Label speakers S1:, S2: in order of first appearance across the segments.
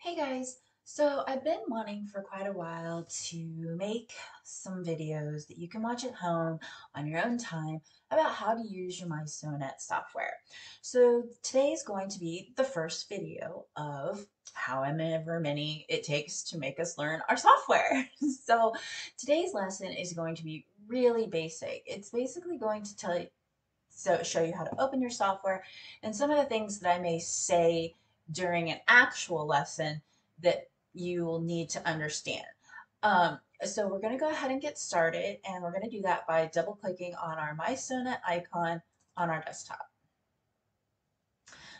S1: Hey guys, so I've been wanting for quite a while to make some videos that you can watch at home on your own time about how to use your mySewnet software. So today is going to be the first video of however many it takes to make us learn our software. so today's lesson is going to be really basic. It's basically going to tell you, so show you how to open your software and some of the things that I may say during an actual lesson that you will need to understand. Um, so we're going to go ahead and get started and we're going to do that by double clicking on our mySewnet icon on our desktop.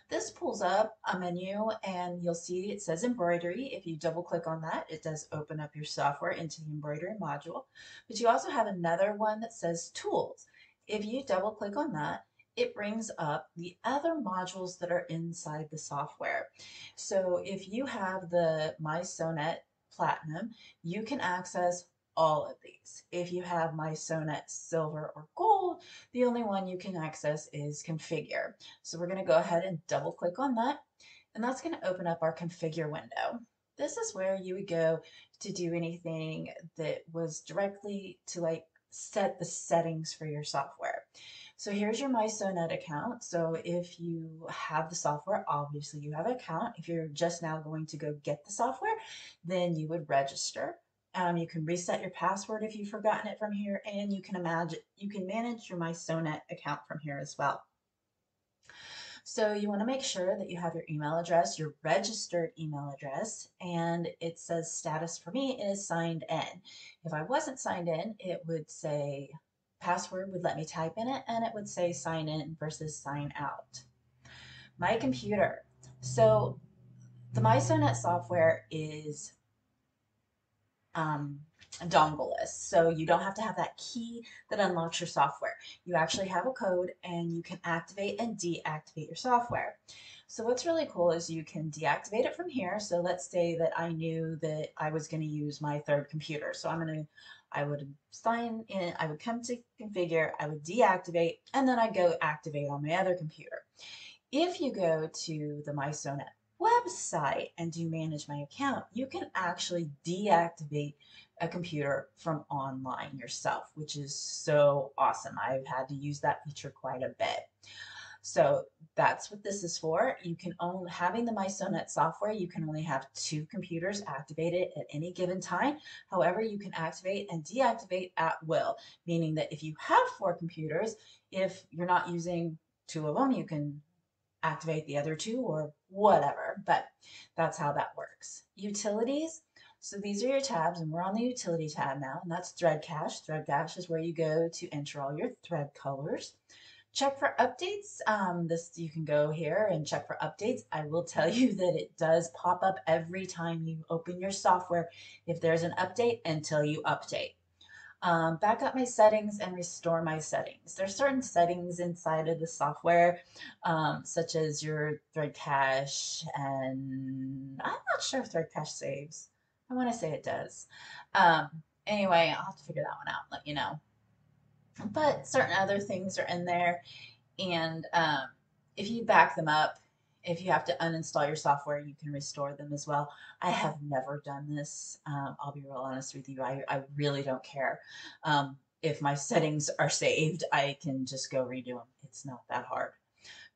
S1: This pulls up a menu and you'll see it says embroidery. If you double click on that, it does open up your software into the embroidery module. But you also have another one that says tools. If you double click on that, it brings up the other modules that are inside the software. So if you have the mySewnet Platinum, you can access all of these. If you have mySewnet Silver or Gold, the only one you can access is Configure. So we're going to go ahead and double click on that, and that's going to open up our Configure window. This is where you would go to do anything that was directly to like set the settings for your software. So here's your mySewnet account. So if you have the software, obviously you have an account. If you're just now going to go get the software, then you would register. Um, you can reset your password if you've forgotten it from here, and you can imagine you can manage your mySewnet account from here as well. So you want to make sure that you have your email address, your registered email address, and it says status for me is signed in. If I wasn't signed in, it would say password would let me type in it and it would say sign in versus sign out. My computer. So the mySewnet software is um, dongleless. So you don't have to have that key that unlocks your software. You actually have a code and you can activate and deactivate your software. So what's really cool is you can deactivate it from here. So let's say that I knew that I was going to use my third computer. So I'm going to I would sign in, I would come to configure, I would deactivate, and then I'd go activate on my other computer. If you go to the mySewnet website and do manage my account, you can actually deactivate a computer from online yourself, which is so awesome. I've had to use that feature quite a bit. So that's what this is for. You can only, having the mySewnet software, you can only have two computers activated at any given time. However, you can activate and deactivate at will, meaning that if you have four computers, if you're not using two of them, you can activate the other two or whatever, but that's how that works. Utilities, so these are your tabs and we're on the utility tab now and that's thread cache. Thread cache is where you go to enter all your thread colors. Check for updates. Um, this you can go here and check for updates. I will tell you that it does pop up every time you open your software if there's an update until you update. Um, back up my settings and restore my settings. There's certain settings inside of the software, um, such as your thread cache, and I'm not sure if thread cache saves. I want to say it does. Um, anyway, I'll have to figure that one out, let you know but certain other things are in there. And um, if you back them up, if you have to uninstall your software, you can restore them as well. I have never done this. Um, I'll be real honest with you. I, I really don't care. Um, if my settings are saved, I can just go redo them. It's not that hard.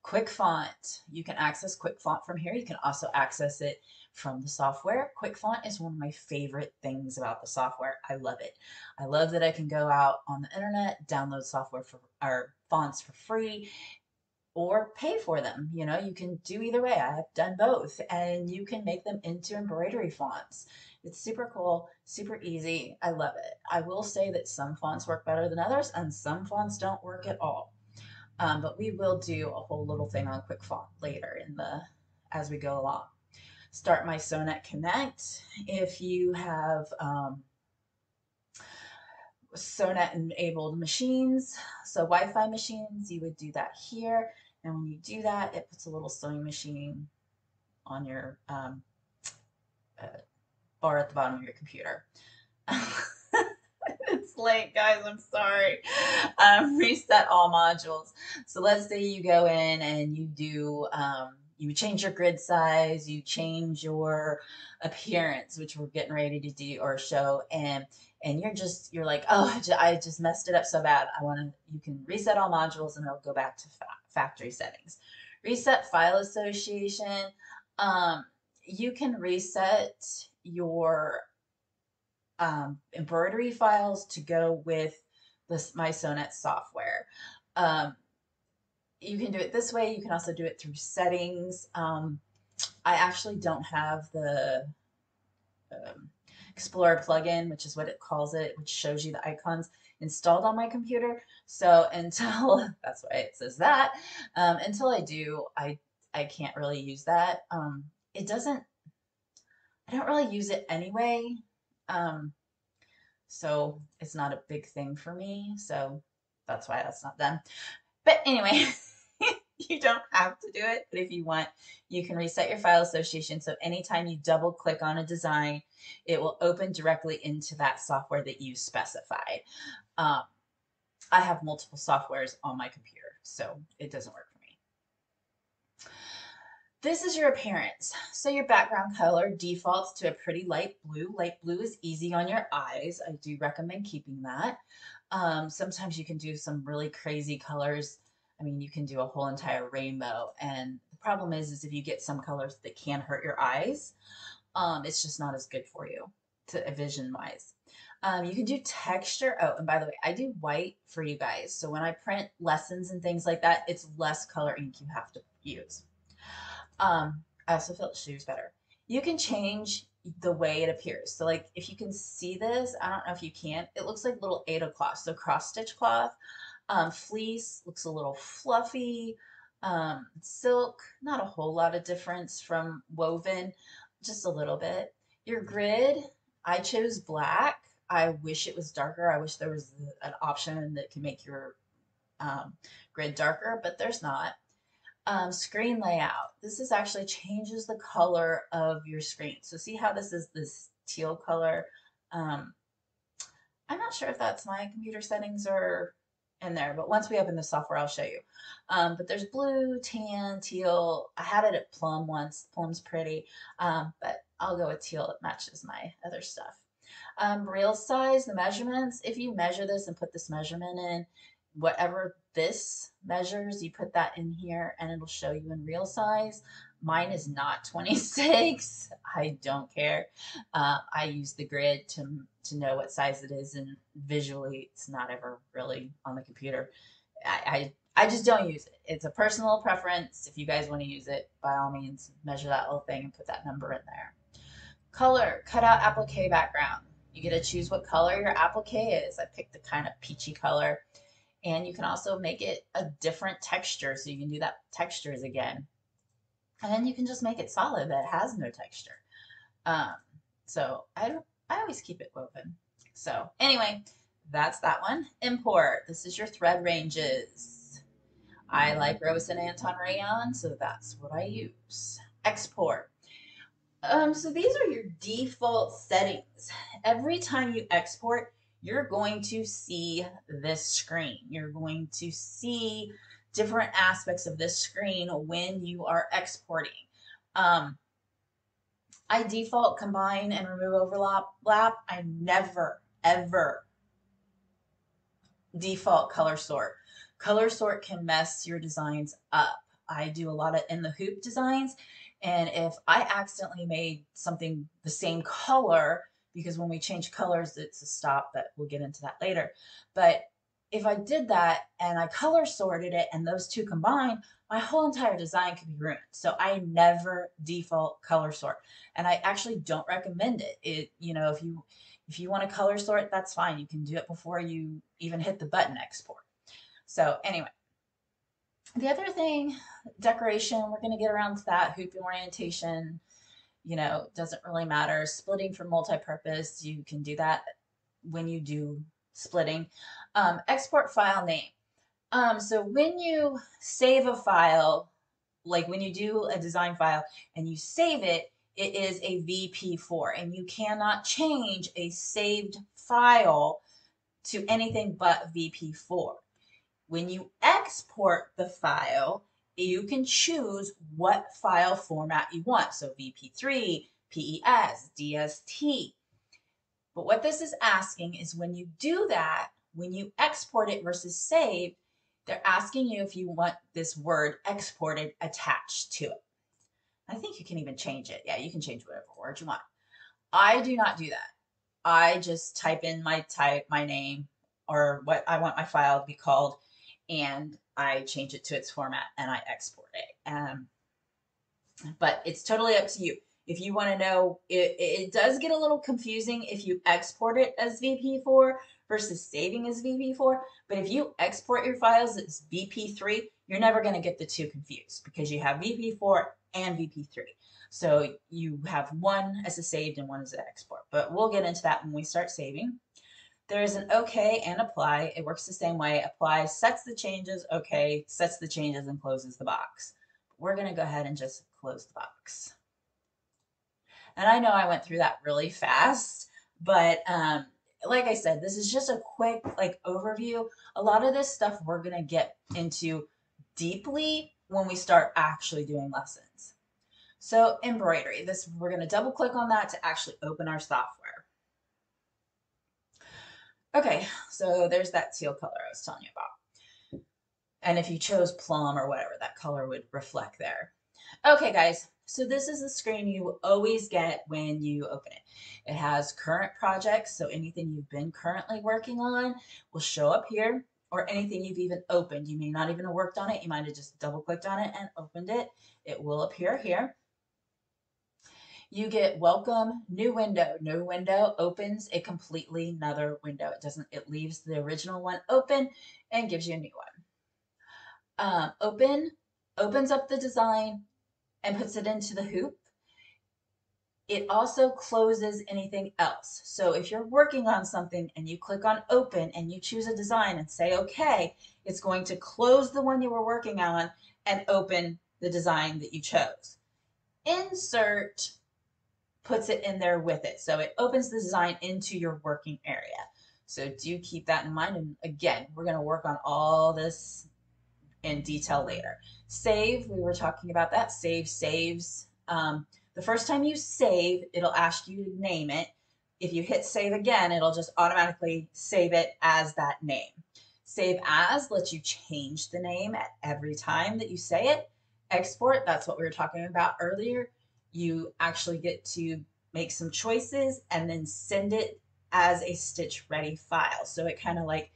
S1: Quick Font. You can access Quick Font from here. You can also access it from the software. Quick Font is one of my favorite things about the software. I love it. I love that I can go out on the internet, download software for our fonts for free or pay for them. You know, you can do either way. I have done both and you can make them into embroidery fonts. It's super cool, super easy. I love it. I will say that some fonts work better than others and some fonts don't work at all. Um, but we will do a whole little thing on quick font later in the as we go along. Start mySewnet Connect. If you have um, Sonnet enabled machines, so Wi-Fi machines, you would do that here. And when you do that, it puts a little sewing machine on your um, uh, bar at the bottom of your computer. it's late, guys. I'm sorry. Um, reset all modules. So let's say you go in and you do, um, you change your grid size, you change your appearance, which we're getting ready to do or show, and and you're just you're like, oh, I just messed it up so bad. I want to. You can reset all modules, and it'll go back to fa factory settings. Reset file association. Um, you can reset your um, embroidery files to go with this mySewnet software. Um, you can do it this way. You can also do it through settings. Um, I actually don't have the um, Explorer plugin, which is what it calls it, which shows you the icons installed on my computer. So until that's why it says that, um, until I do, I I can't really use that. Um, it doesn't. I don't really use it anyway. Um, so it's not a big thing for me. So that's why that's not done. But anyway. you don't have to do it, but if you want, you can reset your file association. So anytime you double click on a design, it will open directly into that software that you specified. Um, I have multiple softwares on my computer, so it doesn't work for me. This is your appearance. So your background color defaults to a pretty light blue. Light blue is easy on your eyes. I do recommend keeping that. Um, sometimes you can do some really crazy colors I mean, you can do a whole entire rainbow. And the problem is, is if you get some colors that can hurt your eyes, um, it's just not as good for you to vision wise. Um, you can do texture. Oh, and by the way, I do white for you guys. So when I print lessons and things like that, it's less color ink you have to use. Um, I also feel it shoes better. You can change the way it appears. So like if you can see this, I don't know if you can, it looks like little Aida cloth, so cross stitch cloth. Um, fleece looks a little fluffy. Um, silk, not a whole lot of difference from woven, just a little bit. Your grid, I chose black. I wish it was darker. I wish there was an option that can make your um, grid darker, but there's not. Um, screen layout. This is actually changes the color of your screen. So see how this is this teal color. Um, I'm not sure if that's my computer settings or in there, but once we open the software, I'll show you. Um, but there's blue, tan, teal. I had it at plum once. Plum's pretty, um, but I'll go with teal. It matches my other stuff. Um, real size, the measurements. If you measure this and put this measurement in, whatever this measures, you put that in here and it'll show you in real size. Mine is not 26. I don't care. Uh, I use the grid to, to know what size it is and visually it's not ever really on the computer. I, I, I just don't use it. It's a personal preference. If you guys want to use it, by all means, measure that little thing and put that number in there. Color, cut out applique background. You get to choose what color your applique is. I picked the kind of peachy color. And you can also make it a different texture. So you can do that textures again. And then you can just make it solid that has no texture. Um, so I, I always keep it woven. So anyway, that's that one. Import. This is your thread ranges. I like Robison-Anton Rayon, so that's what I use. Export. Um, so these are your default settings. Every time you export, you're going to see this screen. You're going to see different aspects of this screen when you are exporting. Um, I default combine and remove overlap. Lap. I never, ever default color sort. Color sort can mess your designs up. I do a lot of in the hoop designs. And if I accidentally made something the same color, because when we change colors, it's a stop, but we'll get into that later. But if I did that and I color sorted it and those two combined, my whole entire design could be ruined. So I never default color sort. And I actually don't recommend it. It, you know, if you if you want to color sort, that's fine. You can do it before you even hit the button export. So anyway, the other thing, decoration, we're going to get around to that. Hoop orientation, you know, doesn't really matter. Splitting for multi-purpose, you can do that when you do splitting. Um, export file name. Um, so when you save a file, like when you do a design file and you save it, it is a VP4 and you cannot change a saved file to anything but VP4. When you export the file, you can choose what file format you want. So VP3, PES, DST. But what this is asking is when you do that, when you export it versus save, they're asking you if you want this word exported attached to it. I think you can even change it. Yeah, you can change whatever word you want. I do not do that. I just type in my type, my name, or what I want my file to be called, and I change it to its format and I export it. Um, but it's totally up to you. If you want to know, it, it does get a little confusing if you export it as VP4 versus saving as VP4. But if you export your files as VP3, you're never going to get the two confused because you have VP4 and VP3. So you have one as a saved and one as an export. But we'll get into that when we start saving. There is an OK and apply. It works the same way. Apply sets the changes, OK sets the changes and closes the box. We're going to go ahead and just close the box. And I know I went through that really fast, but um, like I said, this is just a quick like overview. A lot of this stuff we're going to get into deeply when we start actually doing lessons. So embroidery, this we're going to double click on that to actually open our software. Okay, so there's that teal color I was telling you about. And if you chose plum or whatever, that color would reflect there. Okay, guys, so this is the screen you always get when you open it. It has current projects, so anything you've been currently working on will show up here, or anything you've even opened. You may not even have worked on it. You might have just double clicked on it and opened it. It will appear here. You get welcome, new window. New window opens a completely another window. It doesn't, it leaves the original one open and gives you a new one. Um, open opens up the design and puts it into the hoop. It also closes anything else. So if you're working on something and you click on open and you choose a design and say okay, it's going to close the one you were working on and open the design that you chose. Insert puts it in there with it. So it opens the design into your working area. So do keep that in mind. And again, we're going to work on all this in detail later. Save, we were talking about that. Save saves. Um, the first time you save, it'll ask you to name it. If you hit save again, it'll just automatically save it as that name. Save as lets you change the name at every time that you say it. Export, that's what we were talking about earlier you actually get to make some choices and then send it as a stitch ready file. So it kind of like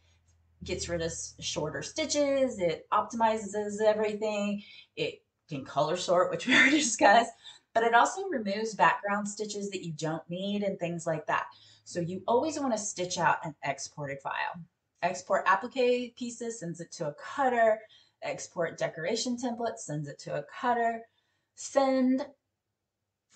S1: gets rid of shorter stitches, it optimizes everything, it can color sort, which we already discussed, but it also removes background stitches that you don't need and things like that. So you always want to stitch out an exported file. Export applique pieces, sends it to a cutter. Export decoration template, sends it to a cutter. Send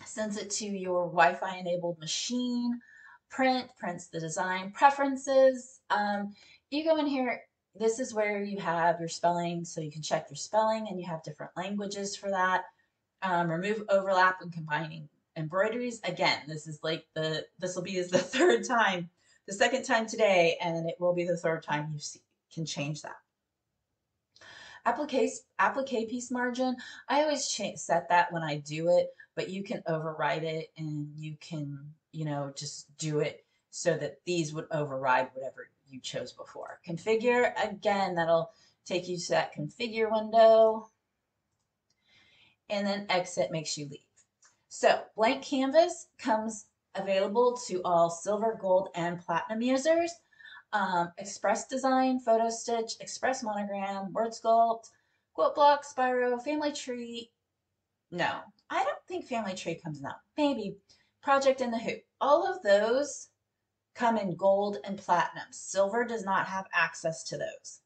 S1: sends it to your Wi-Fi enabled machine. Print, prints the design preferences. Um, you go in here, this is where you have your spelling, so you can check your spelling and you have different languages for that. Um, remove overlap when combining embroideries. Again, this is like the, this will be is the third time, the second time today, and it will be the third time you see, can change that. Applique, applique piece margin, I always set that when I do it but you can override it and you can, you know, just do it so that these would override whatever you chose before. Configure, again, that'll take you to that configure window. And then exit makes you leave. So blank canvas comes available to all silver, gold, and platinum users. Um, Express Design, Photo Stitch, Express Monogram, Word Sculpt, Quilt Block, Spiro, Family Tree. No, I don't think Family Tree comes out. Maybe Project in the Hoop. All of those come in gold and platinum. Silver does not have access to those.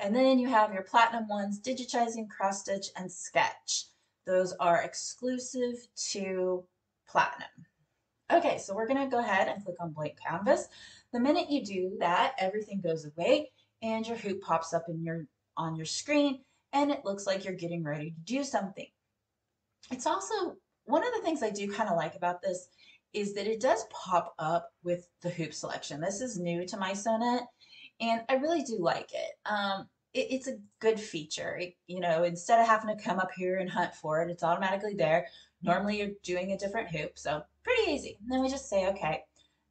S1: And then you have your platinum ones, Digitizing, Cross Stitch, and Sketch. Those are exclusive to platinum. Okay, so we're gonna go ahead and click on blank canvas. The minute you do that, everything goes away and your hoop pops up in your on your screen and it looks like you're getting ready to do something. It's also one of the things I do kind of like about this is that it does pop up with the hoop selection. This is new to mySewnet and I really do like it. Um, it, it's a good feature. It, you know, instead of having to come up here and hunt for it, it's automatically there. Normally you're doing a different hoop, so pretty easy. And then we just say, okay,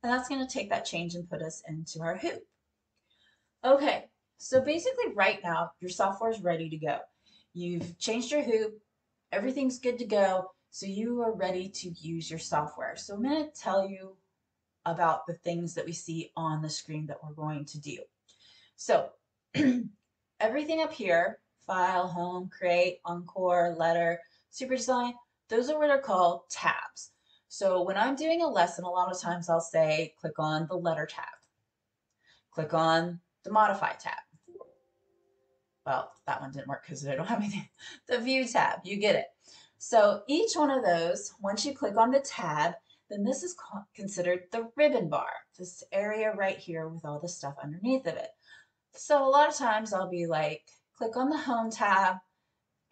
S1: and that's gonna take that change and put us into our hoop. Okay, so basically right now, your software is ready to go. You've changed your hoop, everything's good to go, so you are ready to use your software. So I'm gonna tell you about the things that we see on the screen that we're going to do. So everything up here, file, home, create, encore, letter, super design, those are what are called tabs. So when I'm doing a lesson, a lot of times I'll say, click on the letter tab, click on the modify tab. Well, that one didn't work because I don't have anything. The view tab, you get it. So each one of those, once you click on the tab, then this is considered the ribbon bar, this area right here with all the stuff underneath of it. So a lot of times I'll be like, click on the home tab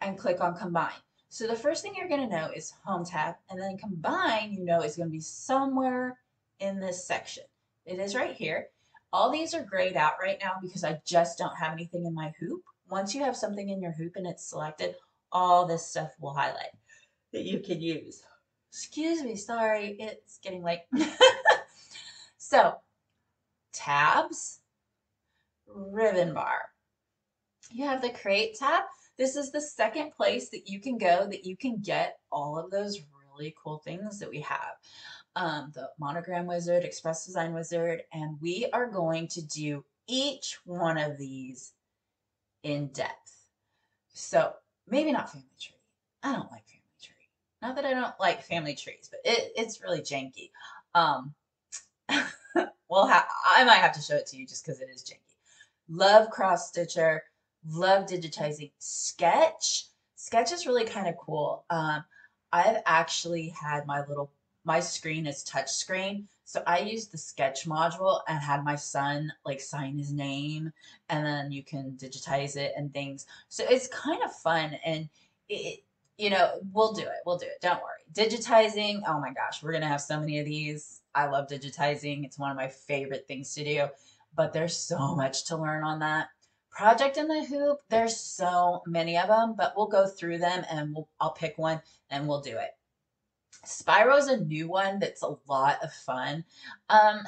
S1: and click on combine. So the first thing you're going to know is home tab and then combine, you know, is going to be somewhere in this section. It is right here. All these are grayed out right now because I just don't have anything in my hoop. Once you have something in your hoop and it's selected, all this stuff will highlight that you can use. Excuse me, sorry, it's getting late. so, tabs, ribbon bar. You have the create tab. This is the second place that you can go that you can get all of those really cool things that we have. Um, the monogram wizard, express design wizard, and we are going to do each one of these in depth. So maybe not family tree. I don't like family. Not that I don't like family trees, but it, it's really janky. Um, well, I might have to show it to you just because it is janky. Love cross stitcher. Love digitizing sketch. Sketch is really kind of cool. Um, I've actually had my little my screen is touch screen. So I used the sketch module and had my son like sign his name and then you can digitize it and things. So it's kind of fun and it, you know, we'll do it. We'll do it. Don't worry. Digitizing. Oh my gosh, we're going to have so many of these. I love digitizing. It's one of my favorite things to do but there's so much to learn on that. Project in the Hoop, there's so many of them, but we'll go through them and we'll, I'll pick one and we'll do it. Spiro is a new one that's a lot of fun. Um,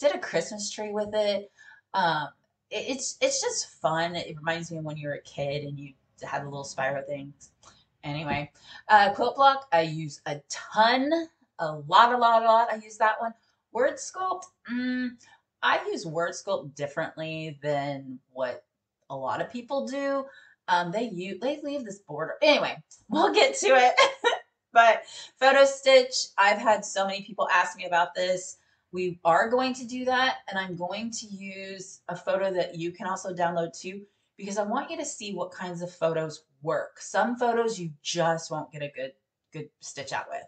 S1: did a Christmas tree with it. Um, it, it's it's just fun. It reminds me of when you were a kid and you had the little Spyro things. Anyway, uh, quilt block I use a ton, a lot, a lot, a lot. I use that one. Word sculpt, mm, I use word sculpt differently than what a lot of people do. Um, they use they leave this border. Anyway, we'll get to it. but photo stitch, I've had so many people ask me about this. We are going to do that, and I'm going to use a photo that you can also download too, because I want you to see what kinds of photos work. Some photos you just won't get a good good stitch out with.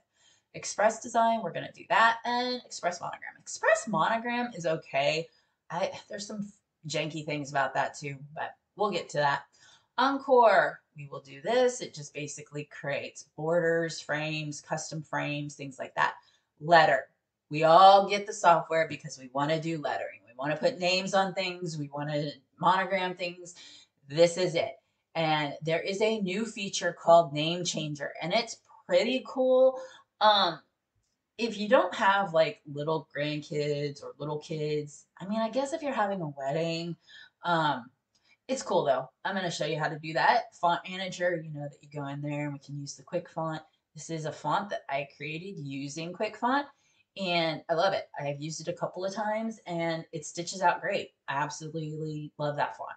S1: Express design, we're gonna do that, and express monogram. Express monogram is okay. I there's some janky things about that too, but we'll get to that. Encore, we will do this. It just basically creates borders, frames, custom frames, things like that. Letter, we all get the software because we want to do lettering. We want to put names on things. We want to monogram things. This is it. And there is a new feature called Name Changer, and it's pretty cool. Um, if you don't have like little grandkids or little kids, I mean, I guess if you're having a wedding, um, it's cool though. I'm going to show you how to do that. Font manager, you know that you go in there and we can use the quick font. This is a font that I created using quick font and I love it. I have used it a couple of times and it stitches out great. I absolutely love that font.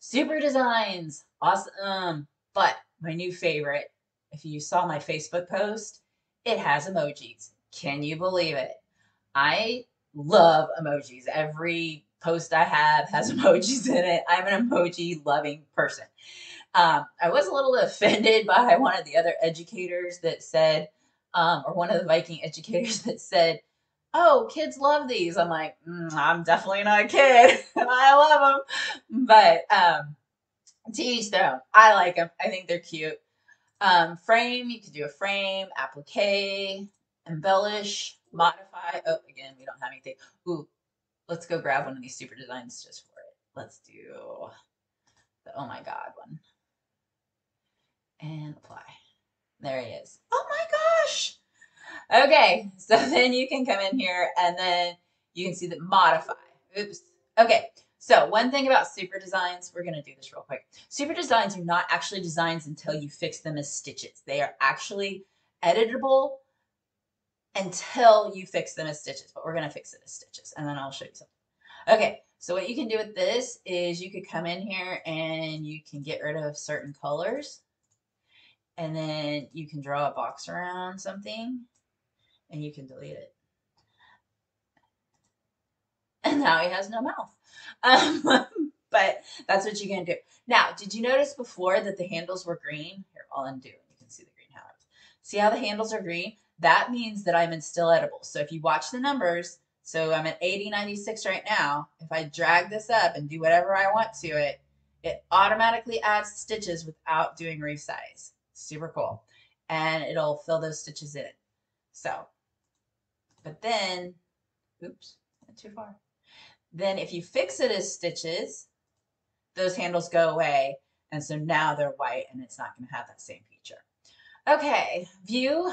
S1: Super designs, awesome. But my new favorite, if you saw my Facebook post, it has emojis. Can you believe it? I love emojis. Every post I have has emojis in it. I'm an emoji loving person. Um, I was a little offended by one of the other educators that said, um, or one of the Viking educators that said, oh, kids love these. I'm like, mm, I'm definitely not a kid. I love them. But um, to each their own. I like them. I think they're cute. Um, frame, you could do a frame, applique, embellish, modify. Oh, again, we don't have anything. Ooh, let's go grab one of these super designs just for it. Let's do the oh my god one. And apply. There he is. Okay, so then you can come in here and then you can see the modify. Oops. Okay, so one thing about super designs, we're gonna do this real quick. Super designs are not actually designs until you fix them as stitches. They are actually editable until you fix them as stitches, but we're gonna fix it as stitches and then I'll show you something. Okay, so what you can do with this is you could come in here and you can get rid of certain colors and then you can draw a box around something and you can delete it. And now he has no mouth. Um, but that's what you can do. Now, did you notice before that the handles were green? Here, I'll undo You can see the green handles. See how the handles are green? That means that I'm in still editable. So if you watch the numbers, so I'm at 8096 right now. If I drag this up and do whatever I want to it, it automatically adds stitches without doing resize. Super cool. And it'll fill those stitches in. So, but then, oops, too far. Then if you fix it as stitches, those handles go away. And so now they're white and it's not going to have that same feature. Okay, view.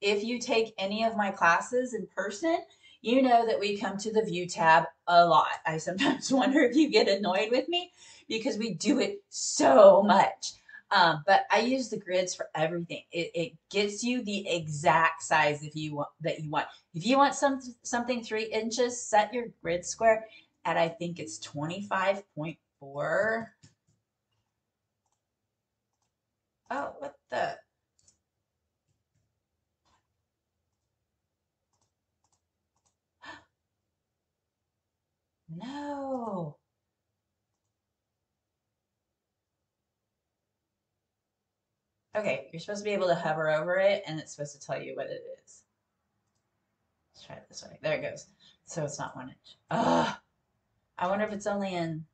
S1: If you take any of my classes in person, you know that we come to the view tab a lot. I sometimes wonder if you get annoyed with me because we do it so much. Um, but I use the grids for everything. It, it gets you the exact size if you want that you want. If you want some something three inches, set your grid square at I think it's 25.4. Oh, what the? No. Okay, you're supposed to be able to hover over it and it's supposed to tell you what it is. Let's try it this way. There it goes. So it's not one inch. Ugh. I wonder if it's only in...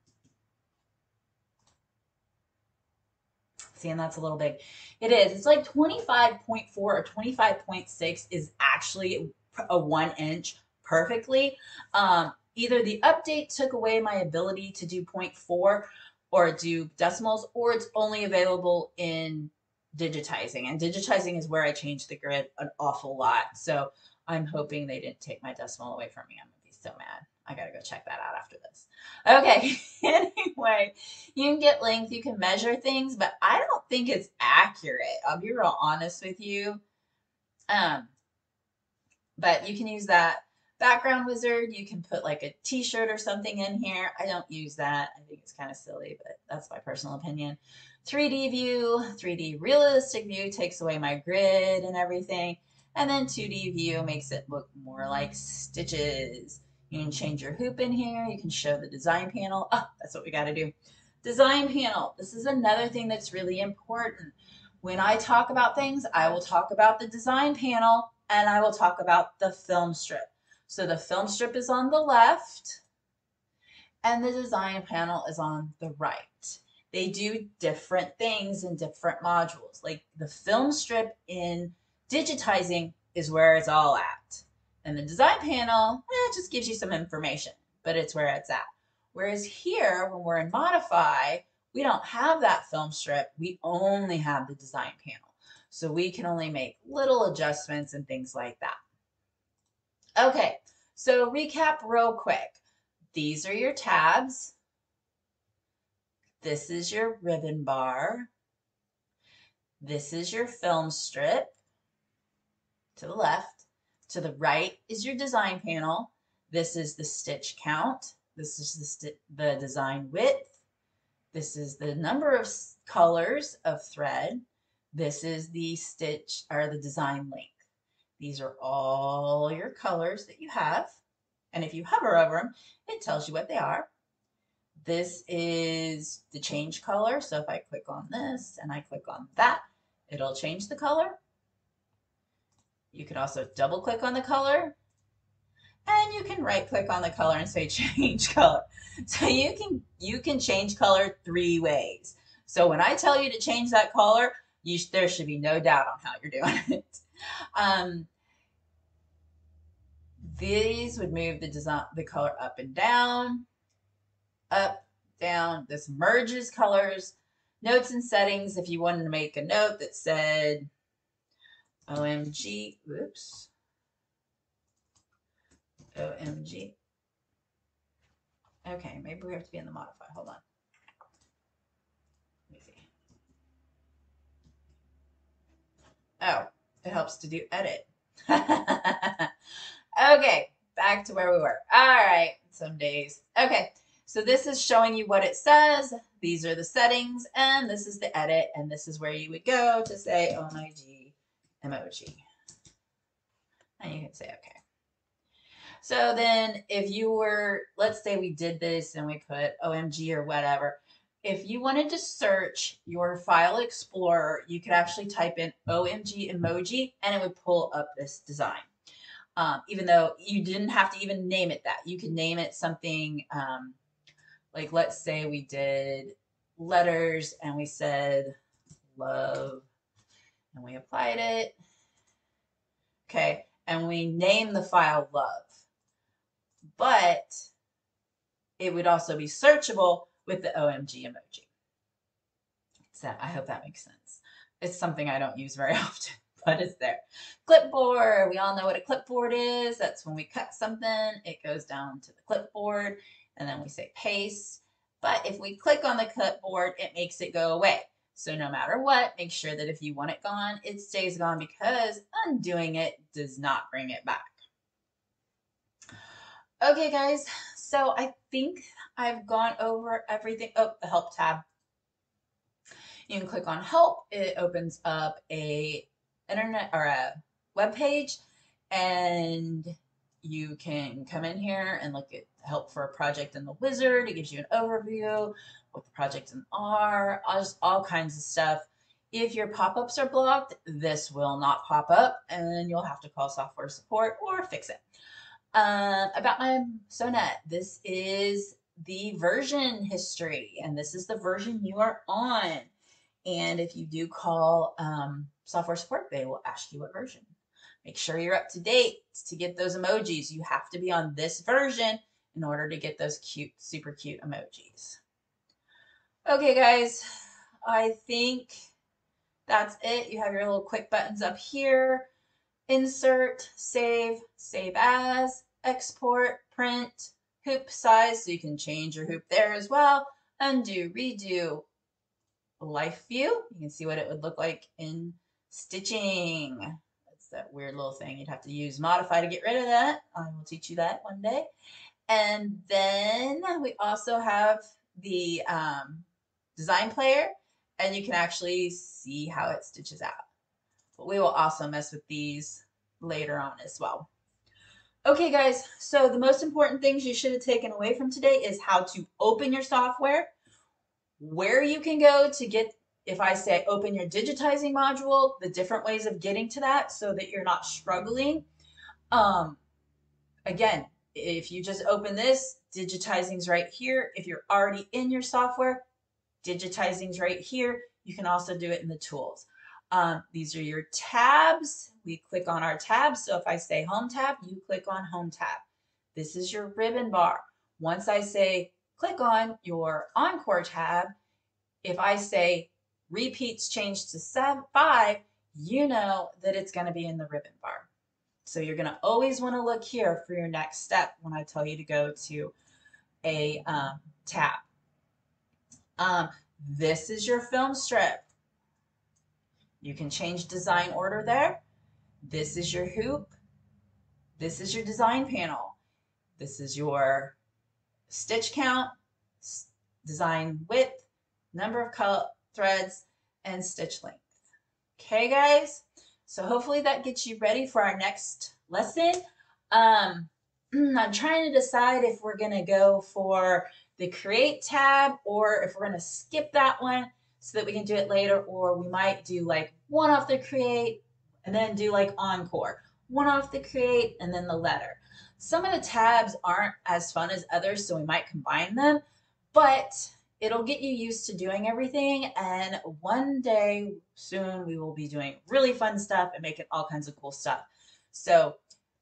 S1: See, and that's a little big. It is. It's like 25.4 or 25.6 is actually a one inch perfectly. Um, either the update took away my ability to do 0.4 or do decimals, or it's only available in digitizing. And digitizing is where I changed the grid an awful lot. So I'm hoping they didn't take my decimal away from me. I'm going to be so mad. I got to go check that out after this. Okay. anyway, you can get length, you can measure things, but I don't think it's accurate. I'll be real honest with you. Um, but you can use that background wizard. You can put like a t-shirt or something in here. I don't use that. I think it's kind of silly, but that's my personal opinion. 3D view, 3D realistic view takes away my grid and everything. And then 2D view makes it look more like stitches. You can change your hoop in here. You can show the design panel. Oh, that's what we got to do. Design panel. This is another thing that's really important. When I talk about things, I will talk about the design panel and I will talk about the film strip. So the film strip is on the left and the design panel is on the right they do different things in different modules. Like the film strip in digitizing is where it's all at. And the design panel, eh, just gives you some information, but it's where it's at. Whereas here, when we're in modify, we don't have that film strip. We only have the design panel. So we can only make little adjustments and things like that. Okay, so recap real quick. These are your tabs. This is your ribbon bar. This is your film strip to the left. To the right is your design panel. This is the stitch count. This is the, the design width. This is the number of colors of thread. This is the stitch or the design length. These are all your colors that you have. And if you hover over them, it tells you what they are. This is the change color. So if I click on this and I click on that, it'll change the color. You can also double click on the color and you can right click on the color and say change color. So you can you can change color three ways. So when I tell you to change that color, you there should be no doubt on how you're doing it. Um, these would move the design the color up and down up, down. This merges colors, notes and settings. If you wanted to make a note that said OMG, oops, OMG. Okay, maybe we have to be in the modify. Hold on. Let me see. Oh, it helps to do edit. okay, back to where we were. All right, some days. Okay, so this is showing you what it says. These are the settings, and this is the edit, and this is where you would go to say OMG emoji. And you can say okay. So then if you were, let's say we did this and we put OMG or whatever, if you wanted to search your file explorer, you could actually type in OMG emoji and it would pull up this design. Um, even though you didn't have to even name it that. You could name it something um, like, let's say we did letters and we said love and we applied it. Okay, and we name the file love. But it would also be searchable with the OMG emoji. So I hope that makes sense. It's something I don't use very often, but it's there. Clipboard, we all know what a clipboard is. That's when we cut something, it goes down to the clipboard, and then we say paste. But if we click on the clipboard, it makes it go away. So no matter what, make sure that if you want it gone, it stays gone because undoing it does not bring it back. Okay, guys, so I think I've gone over everything. Oh, the help tab. You can click on help. It opens up a internet or a web page and you can come in here and look at help for a project in the wizard. It gives you an overview what the projects are, just all kinds of stuff. If your pop-ups are blocked, this will not pop up and you'll have to call software support or fix it. Uh, about my Sonnet, this is the version history and this is the version you are on. And if you do call um, software support, they will ask you what version. Make sure you're up to date to get those emojis. You have to be on this version in order to get those cute, super cute emojis. Okay, guys, I think that's it. You have your little quick buttons up here. Insert, save, save as, export, print, hoop size, so you can change your hoop there as well. Undo, redo, life view. You can see what it would look like in stitching. That's that weird little thing. You'd have to use modify to get rid of that. I will teach you that one day. And then we also have the um, design player and you can actually see how it stitches out. But we will also mess with these later on as well. Okay guys, so the most important things you should have taken away from today is how to open your software, where you can go to get, if I say open your digitizing module, the different ways of getting to that so that you're not struggling. Um, again, if you just open this, digitizing's right here. If you're already in your software, Digitizing's right here. You can also do it in the tools. Um, these are your tabs. We click on our tabs. So if I say home tab, you click on home tab. This is your ribbon bar. Once I say click on your encore tab, if I say repeats change to seven, five, you know that it's going to be in the ribbon bar. So you're going to always want to look here for your next step when I tell you to go to a um, tab. Um, this is your film strip. You can change design order there. This is your hoop. This is your design panel. This is your stitch count, design width, number of threads, and stitch length. Okay, guys? So hopefully that gets you ready for our next lesson. Um, I'm trying to decide if we're going to go for the create tab or if we're going to skip that one so that we can do it later or we might do like one off the create and then do like encore one off the create and then the letter some of the tabs aren't as fun as others so we might combine them but it'll get you used to doing everything and one day soon we will be doing really fun stuff and making all kinds of cool stuff so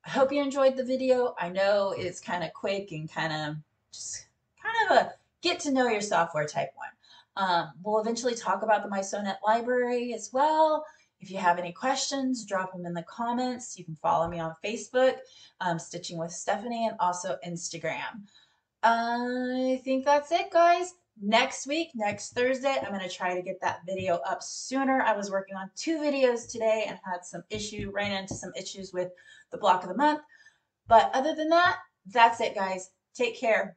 S1: i hope you enjoyed the video i know it's kind of quick and kind of just kind of a get to know your software type 1. Um, we'll eventually talk about the MySewNet library as well. If you have any questions, drop them in the comments. You can follow me on Facebook, um, Stitching with Stephanie, and also Instagram. I think that's it, guys. Next week, next Thursday, I'm going to try to get that video up sooner. I was working on two videos today and had some issue, ran into some issues with the block of the month. But other than that, that's it, guys. Take care.